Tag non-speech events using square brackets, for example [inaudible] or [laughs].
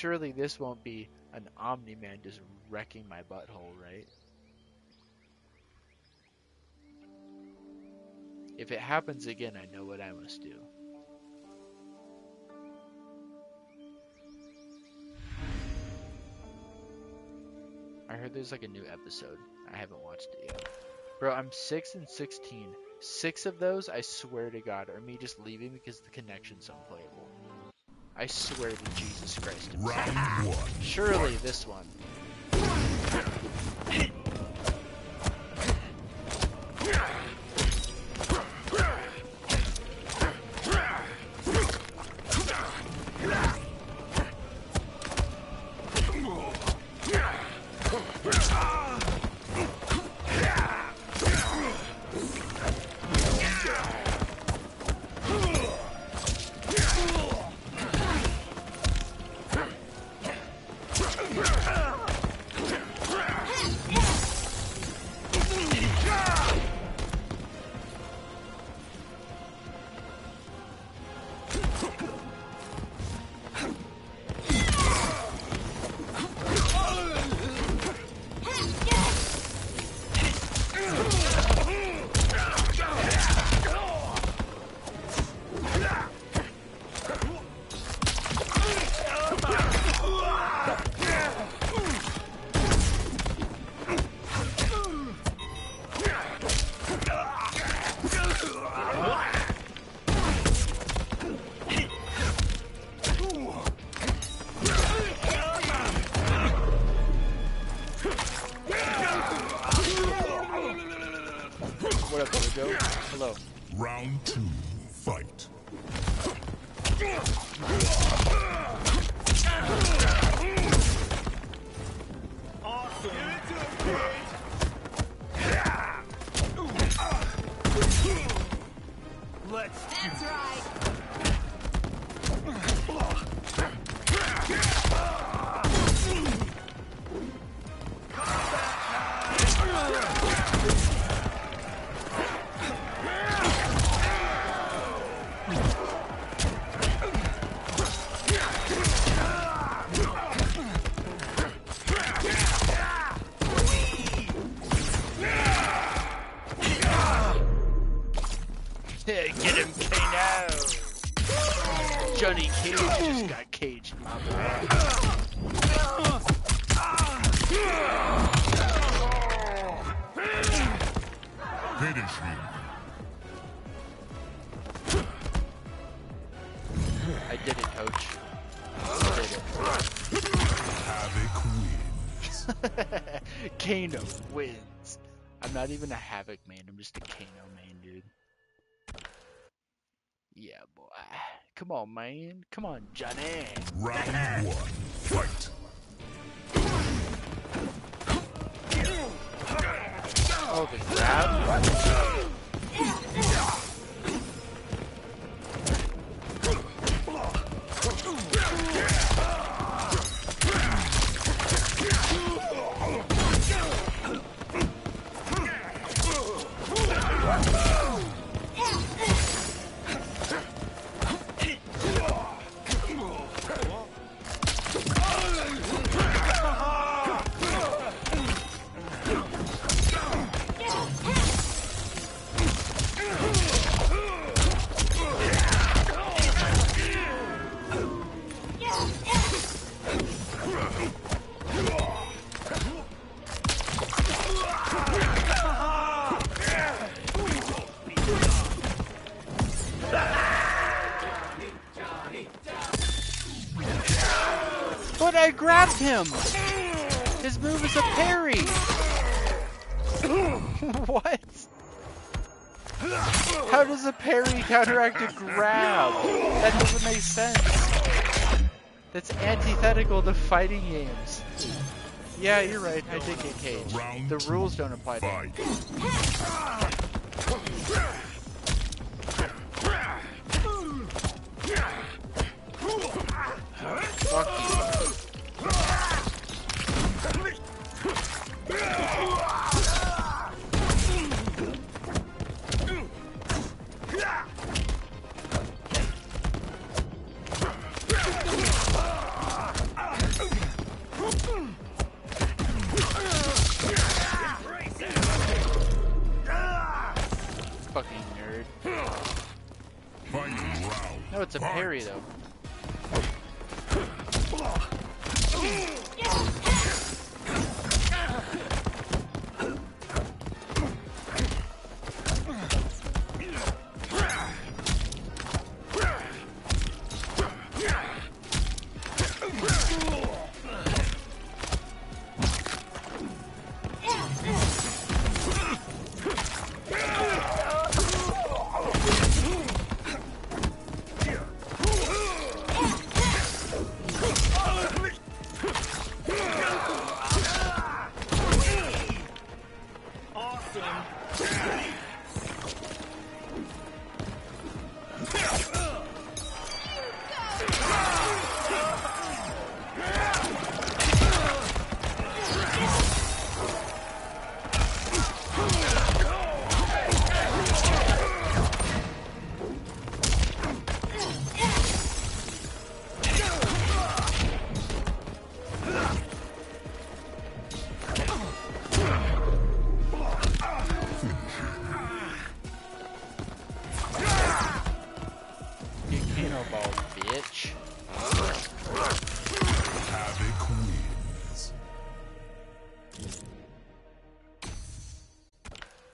Surely this won't be an Omni-Man just wrecking my butthole, right? If it happens again, I know what I must do. I heard there's like a new episode. I haven't watched it yet. Bro, I'm 6 and 16. Six of those, I swear to God, are me just leaving because the connection's unplayable. I swear to Jesus Christ. Round one. Surely this one. Ha What up, Jojo? Hello. Round two. Fight. That's Johnny Cage just got caged, my boy. Finish him. I did it, coach. I did Havik wins. [laughs] Kano wins. I'm not even a Havik man, I'm just a Kano man, dude. Yeah, boy. [sighs] Come on, man. Come on, Johnny. Round [laughs] one. Fight. Oh, the grab? Grabbed him! His move is a parry! [laughs] what? How does a parry counteract a grab? That doesn't make sense. That's antithetical to fighting games. Yeah, you're right. I did get caged. The rules don't apply to me. No, it's a parry though. You bitch.